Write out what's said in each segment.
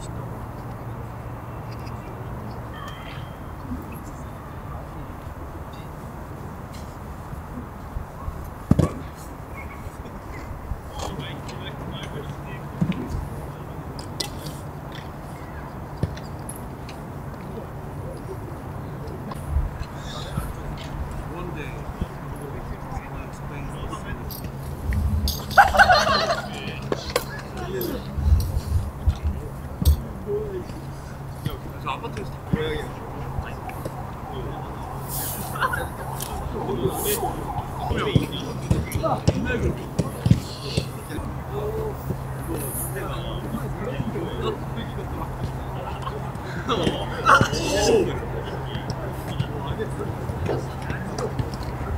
Just 저 아파트에서 그래야겠네.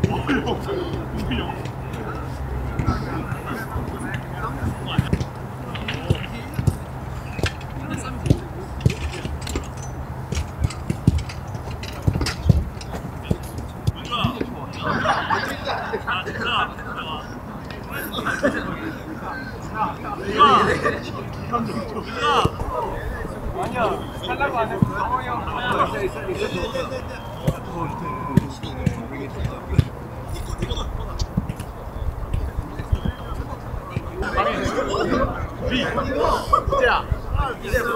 오, 아니야 살라고 안 했어 성호 형 이제야? 이제 뭐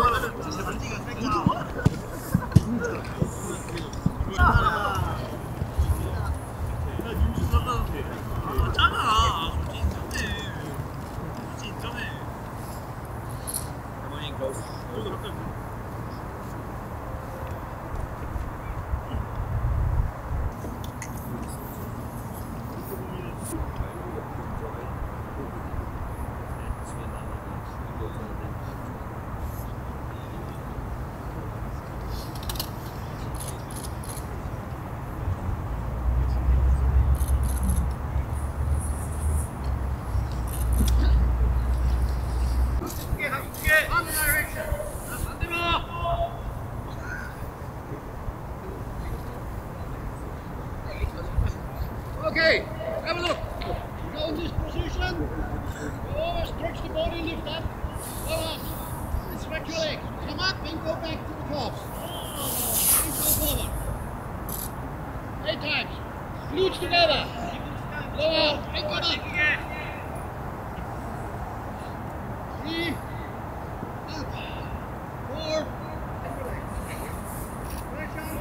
Okay, have a look. Go in this position. You always stretch the body, lift up. Go up. And stretch your legs. Come up and go back to the tops. And go forward. Eight times. Glutes together. Go up and go up. Three. Four. Out.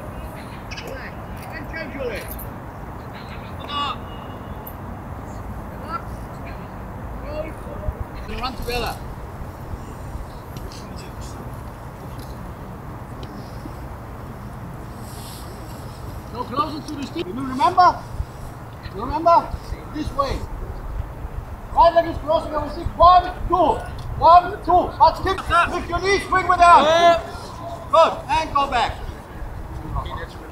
Relax. And change your legs. Come up. Come up. Roll. And run together. Go closer to the stick. You remember? You remember? This way. Right leg is crossing over stick. One, two. One, two. But skip. Lift your knees, swing with arm. Good. And go back.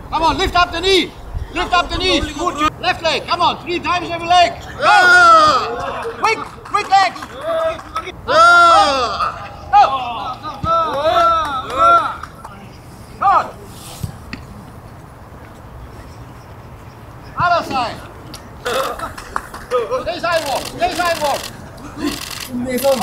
Come on, lift up the knee. Lift up the knees. Good. Left leg. Come on. Three times every leg. Go. Quick. Quick legs! Ah! No! Good! Other side! Today's sidewalk! Today's sidewalk! おめでとう。